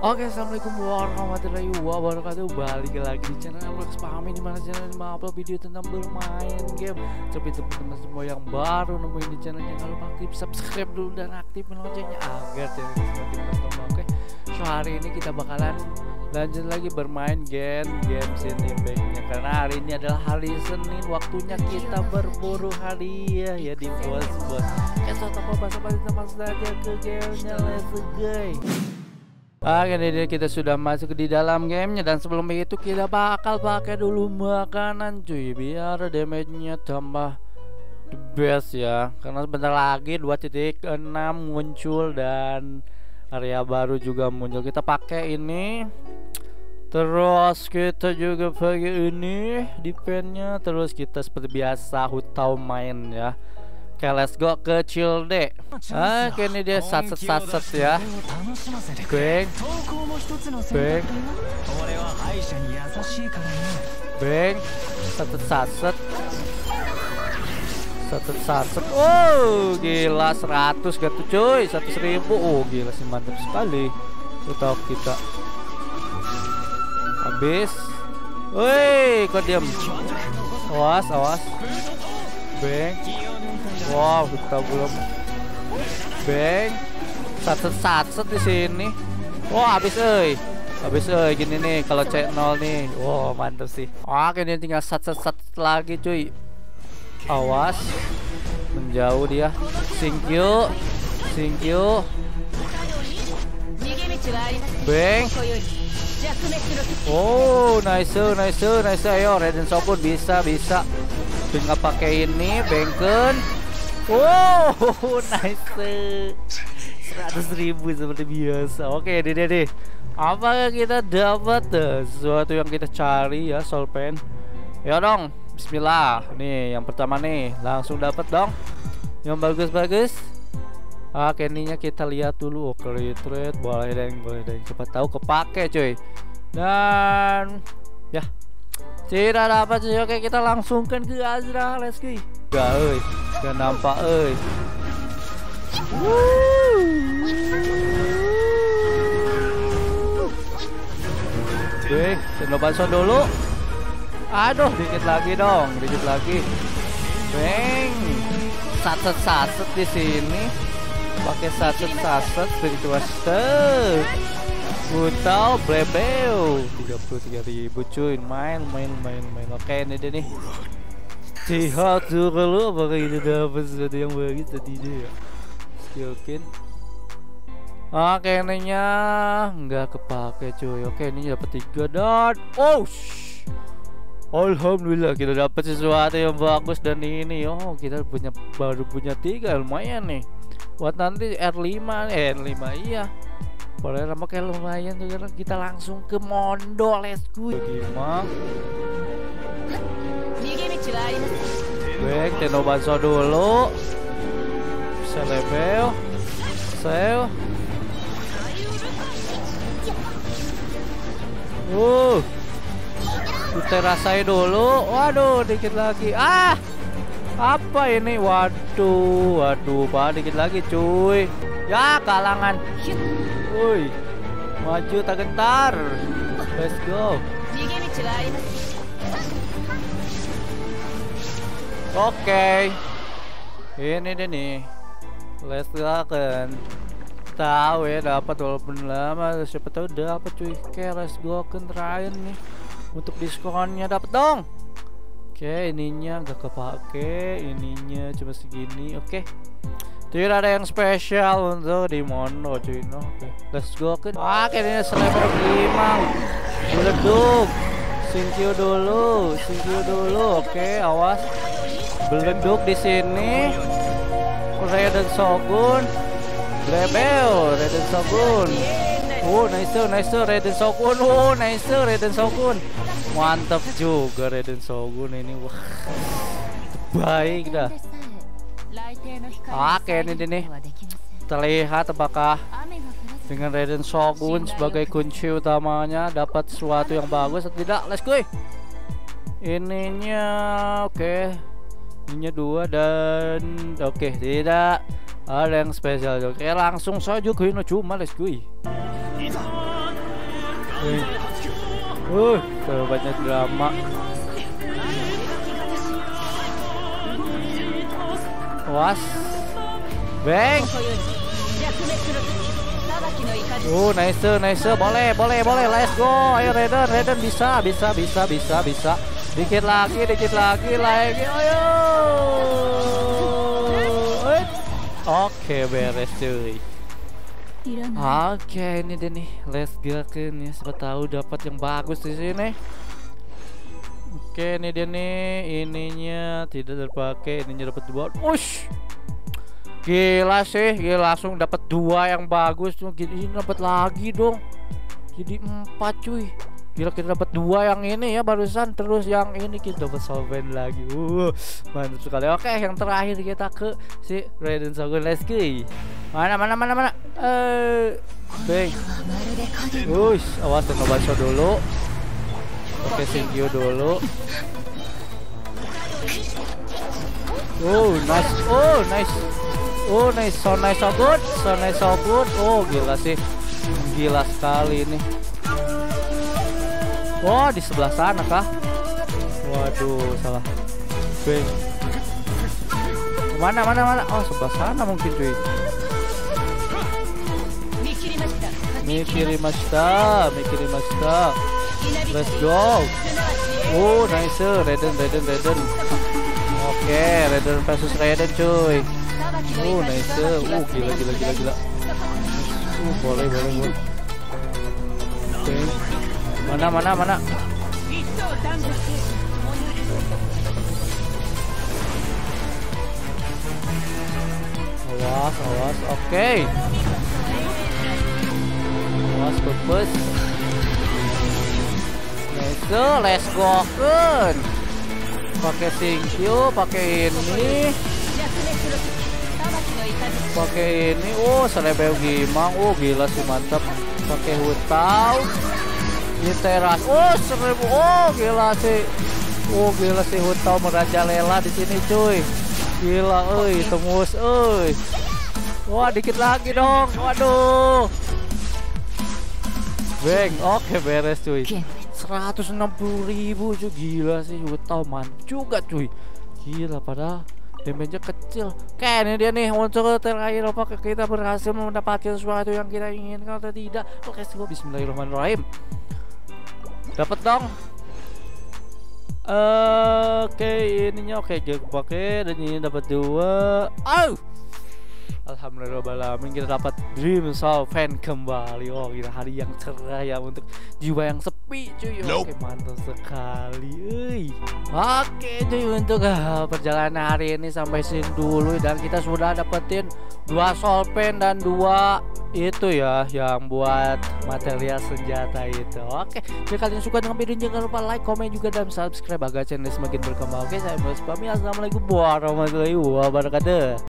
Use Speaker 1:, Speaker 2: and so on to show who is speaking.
Speaker 1: Oke, assalamualaikum warahmatullahi wabarakatuh. Balik lagi di channel Alex Pahami di mana channel ini upload video tentang bermain game. Tapi teman-teman semua yang baru nemuin di channel jangan lupa klik subscribe dulu dan aktifin loncengnya agar channel ini semakin berkembang. Oke, so hari ini kita bakalan lanjut lagi bermain game game sini backnya karena hari ini adalah hari Senin waktunya kita berburu hadiah ya di bos bos. Kita tanpa basa-basi sama saja ke gamenya let's go. Oke ini kita sudah masuk di dalam gamenya. Dan sebelum itu kita bakal pakai dulu makanan cuy biar damage-nya tambah the best ya. Karena sebentar lagi 2.6 muncul dan area baru juga muncul. Kita pakai ini. Terus kita juga pakai ini defense-nya terus kita seperti biasa hutau main ya Oke let's go ke chill deh Oke ini dia satset ya. Bang Bang Bang Satset satset Oh gila 100 gak tuh cuy. 100 ribu. Oh gila sih mantap sekali. Kita kita Habis. Woi kok diam Awas awas. Bang Wow, kita belum bang satset satset di sini. Wah, habis euy. Habis euy gini nih kalau cek nol nih. Wow, mantap sih. Oke, ini tinggal satset satset lagi, cuy. Awas. Menjauh dia. Thank you. Thank you. Bang. Oh, nice, nice, nice. Ayo, Raiden Sokun bisa, bisa. Tinggal pakai ini, bengken. Wow, nice. 100 ribu seperti biasa. Oke, deh deh deh. Apakah kita dapat uh, sesuatu yang kita cari ya, soul pen? Ya dong. Bismillah. Nih, yang pertama nih, langsung dapat dong. Yang bagus-bagus. Ininya kita lihat dulu. Oke, retreat boleh deh, boleh deh. Cepat tahu kepake, cuy. Dan ya, tidak dapat sih. Oke, kita langsungkan ke Azra. Let's go. Gak, euy. Gak nampak, euy. Oke, Tendo bakso dulu. Aduh, dikit lagi dong, dikit lagi. Bang. Saset-saset di sini. Pakai saset-saset Twister. Blebeu 33 ribu cuy. Main main main main. Oke ini deh nih. Lihat tuh kalau apakah ini dapat sesuatu yang bagus atau tidak ya skillkin Oke ininya nggak kepake cuy. Oke ini dapat tiga dan Oh shh. Alhamdulillah kita dapat sesuatu yang bagus dan ini. Oh kita punya baru punya tiga. Lumayan nih. Buat nanti R5 eh R5 iya boleh lama kayak lumayan tuh kan kita langsung ke Mondo let's go. Gimana Baik, Teno Banso dulu. Selebel Sel. Uh. Kita rasain dulu. Waduh, dikit lagi. Ah Apa ini? Waduh Waduh, pak dikit lagi cuy Ya, kalangan Woi, maju tak gentar. Let's go. Oke, okay. ini deh nih. Let's go kan. Tahu ya dapat walaupun lama, siapa tahu dapat cuy. Oke, let's go kan terakhir nih. Untuk diskonnya dapat dong. Oke, ininya gak kepake, ininya cuma segini. Oke. Tidak ada yang spesial untuk di Mono cuy no. Oke, let's go. Oke, ini sniper 5. Beleduk. Sinkyu dulu, sinkyu dulu. Oke, awas. Beleduk di sini. Raiden Shogun. Rebel, Raiden Shogun. Oh, nice, nice Raiden Shogun. Oh, nice Raiden Shogun. Mantap juga Raiden Shogun ini. Wah. Baik dah. Oke ini nih Terlihat apakah Dengan Raiden Shogun sebagai kunci utamanya Dapat sesuatu yang bagus atau tidak Let's go Ininya Oke okay. Ininya dua dan Oke okay, tidak Ada yang spesial Oke langsung saja ke cuma let's go. Uh, terlalu banyak drama. Was. Bang. Uh, nice, nice. Boleh, boleh, boleh. Let's go. Ayo Raiden, Raiden bisa, bisa, bisa, bisa, bisa. Dikit lagi, dikit lagi, lagi. Ayo. Eh. Oke, beres cuy. Oke, ini deh nih. Let's go ke nih. Siapa tahu dapat yang bagus di sini. Oke, ini dia nih. Ininya tidak terpakai, ininya dapat dua. Ush. Gila sih, gila langsung dapat dua yang bagus tuh. Ini dapat lagi dong. Jadi empat cuy. Gila kita dapat dua yang ini ya barusan terus yang ini kita dapat solven lagi. Uh, mantap sekali. Oke, yang terakhir kita ke si Raiden Shogun Let's go. Mana mana mana mana. Eh, bang. Ush, awas tengok baso dulu. Oke, you dulu. Oh, nice. Oh, nice. Oh nice, so nice, so good, so nice, so good. Oh gila sih, gila sekali ini. Wah di sebelah sana kah? Waduh salah. Bang. Mana mana mana? Oh sebelah sana mungkin cuy. Mikirimashita, Mikirimashita. Let's go. Oh nice, Raiden, Raiden, Raiden. Oke, Raiden versus Raiden cuy. Oh nice, uh gila gila gila gila. Uh boleh boleh boleh. Oke. Okay. Mana mana mana. Awas awas, oke. Okay. Awas purpose. Nice, let's go kan. Pakai Sinkyu, pakai ini. Pakai ini oh selebeu gimang. Oh gila sih mantap. Pakai hutau ini teras. Oh seribu oh gila sih. Oh gila sih hutau merajalela di sini cuy. Gila oi tembus oi wah dikit lagi dong waduh Bang, oke beres cuy. 160 ribu cuy. Gila sih hutau man. Juga cuy. Gila padahal damage-nya kecil. Kayak ini dia nih unsur terakhir apakah kita berhasil mendapatkan sesuatu yang kita inginkan atau tidak. Oke okay, bismillahirrahmanirrahim. Dapat dong. Uh, oke okay, ininya oke okay, pakai dan ini dapat dua. Oh Alhamdulillah kita dapat Dream Soul Fan kembali. Oh kita hari yang cerah ya untuk jiwa yang sepi cuy. Oke mantap sekali. Uy. Oke cuy untuk uh, perjalanan hari ini sampai sini dulu Dan kita sudah dapetin dua Soul Pen dan dua itu ya yang buat material senjata itu. Oke jika kalian suka dengan video jangan lupa like, komen juga dan subscribe agar channel semakin berkembang. Oke saya Mas Pami Assalamualaikum warahmatullahi wabarakatuh